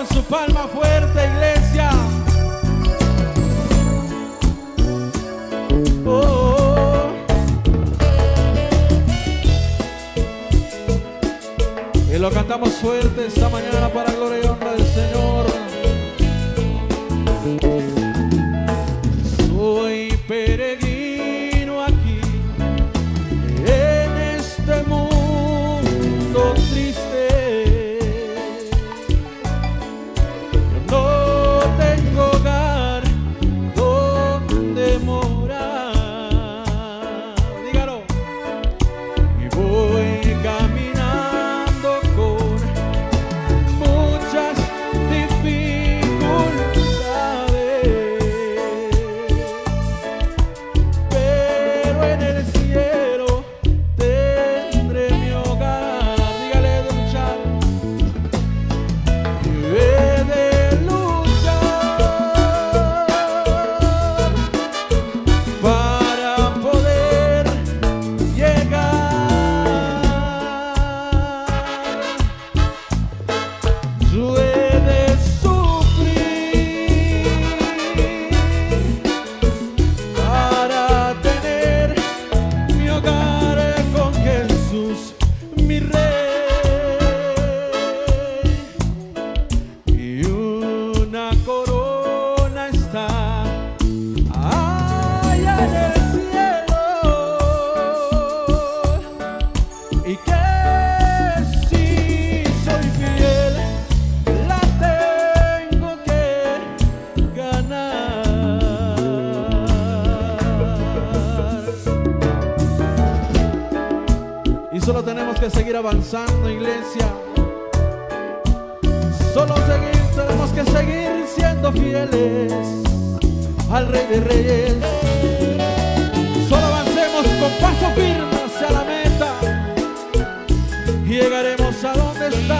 con su palma fuerte, iglesia. Oh, oh, oh. Y lo cantamos fuerte esta mañana para gloria y honra del Señor. Soy peregrino aquí en este mundo triste. Jesus. Solo tenemos que seguir avanzando, iglesia. Solo seguir, tenemos que seguir siendo fieles al Rey de Reyes. Solo avancemos con paso firme hacia la meta y llegaremos a donde está.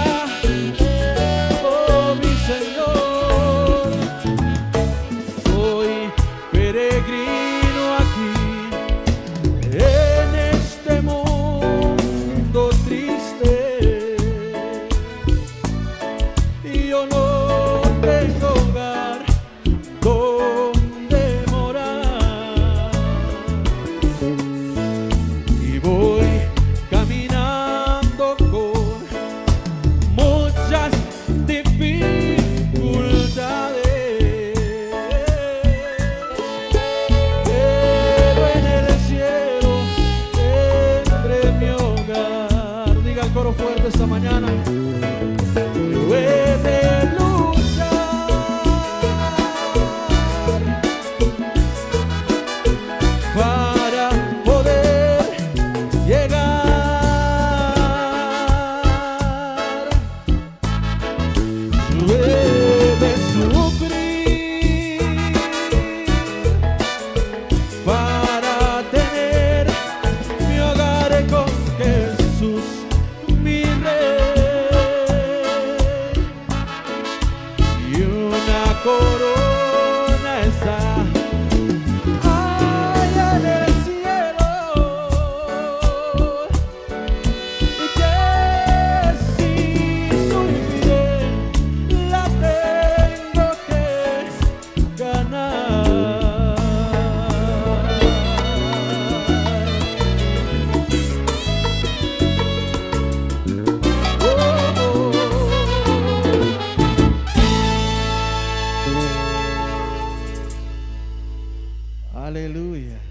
Aleluia.